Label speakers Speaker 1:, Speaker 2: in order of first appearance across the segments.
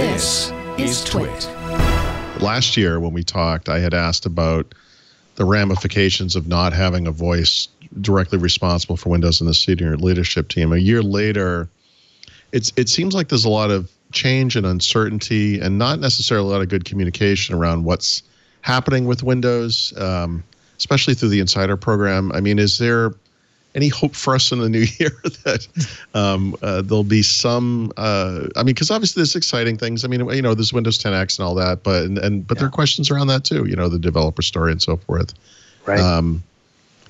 Speaker 1: This is Twit.
Speaker 2: Last year, when we talked, I had asked about the ramifications of not having a voice directly responsible for Windows in the senior leadership team. A year later, it's it seems like there's a lot of change and uncertainty, and not necessarily a lot of good communication around what's happening with Windows, um, especially through the Insider program. I mean, is there any hope for us in the new year that um, uh, there'll be some? Uh, I mean, because obviously there's exciting things. I mean, you know, there's Windows 10X and all that, but and, and but yeah. there are questions around that too. You know, the developer story and so forth.
Speaker 3: Right. Um,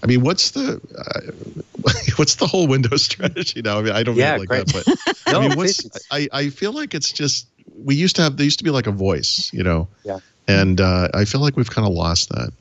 Speaker 2: I mean, what's the uh, what's the whole Windows strategy now? I mean, I don't
Speaker 3: yeah,
Speaker 2: like great. that, but no, I mean, what's I, I feel like it's just we used to have there used to be like a voice, you know.
Speaker 3: Yeah.
Speaker 2: And uh, I feel like we've kind of lost that.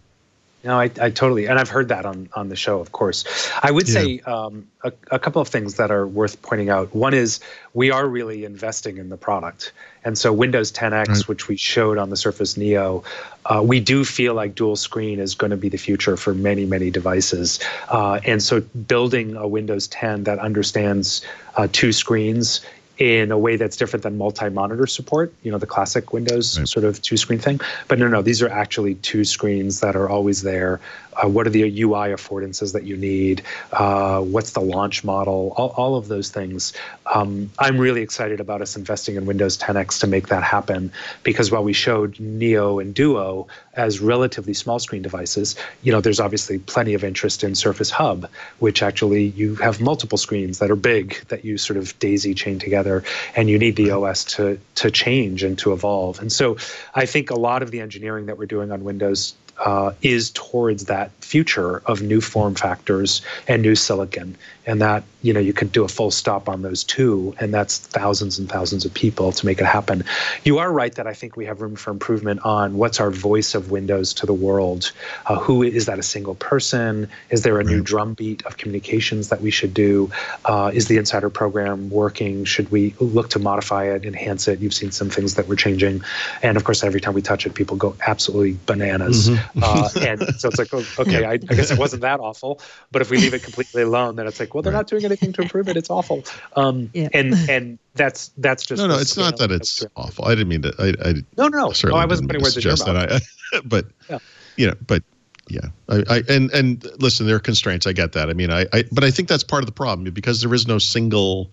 Speaker 3: No, I, I totally, and I've heard that on, on the show, of course. I would yeah. say um, a, a, couple of things that are worth pointing out. One is we are really investing in the product. And so Windows 10X, right. which we showed on the Surface Neo, uh, we do feel like dual screen is going to be the future for many, many devices. Uh, and so building a Windows 10 that understands uh, two screens in a way that's different than multi-monitor support, you know, the classic Windows right. sort of two-screen thing. But no, no, these are actually two screens that are always there. Uh, what are the UI affordances that you need? Uh, what's the launch model? All, all of those things. Um, I'm really excited about us investing in Windows 10X to make that happen because while we showed Neo and Duo as relatively small screen devices, you know, there's obviously plenty of interest in Surface Hub, which actually you have multiple screens that are big that you sort of daisy chain together, and you need the OS to to change and to evolve. And so I think a lot of the engineering that we're doing on Windows uh, is towards that future of new form factors and new silicon. And that you know you could do a full stop on those two and that's thousands and thousands of people to make it happen. You are right that i think we have room for improvement on what's our voice of windows to the world. Uh, who is that a single person? Is there a new drumbeat of communications that we should do? Uh, is the insider program working? Should we look to modify it enhance it? You've seen some things that we're changing. And of course every time we touch it people go absolutely bananas. Mm-hmm. Uh, and so it's like oh, okay I, I guess it wasn't that awful but if we leave it completely alone then it's like well, they're not doing anything to improve it. It's awful. Um, yeah. And and that's that's just
Speaker 2: no, no. It's not that it's awful. I didn't mean to. I, I
Speaker 3: no, no.
Speaker 2: Certainly
Speaker 3: no, I wasn't putting words in your
Speaker 2: mouth. I, but yeah. you know, but yeah, I, I and and listen, there are constraints. I get that. I mean, I, I but I think that's part of the problem because there is no single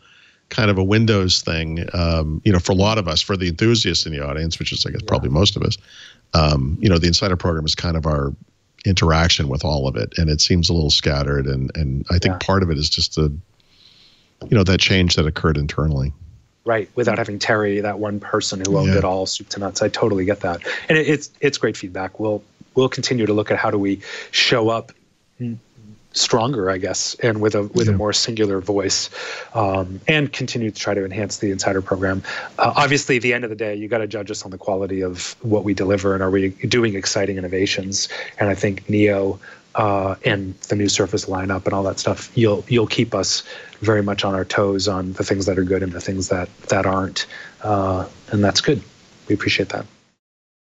Speaker 2: kind of a Windows thing. Um, you know, for a lot of us, for the enthusiasts in the audience, which is I guess yeah. probably most of us, um, you know, the Insider program is kind of our interaction with all of it, and it seems a little scattered. And and I think yeah. part of it is just the, you know, that change that occurred internally.
Speaker 3: Right, without having Terry, that one person who owned yeah. it all, soup to nuts. I totally get that, and it, it's it's great feedback. We'll we'll continue to look at how do we show up stronger, I guess, and with a with yeah. a more singular voice, um, and continue to try to enhance the insider program. Uh, obviously, at the end of the day, you got to judge us on the quality of what we deliver, and are we doing exciting innovations? And I think Neo uh, and the new Surface lineup and all that stuff, you'll you'll keep us very much on our toes on the things that are good and the things that that aren't, uh, and that's good. We appreciate that.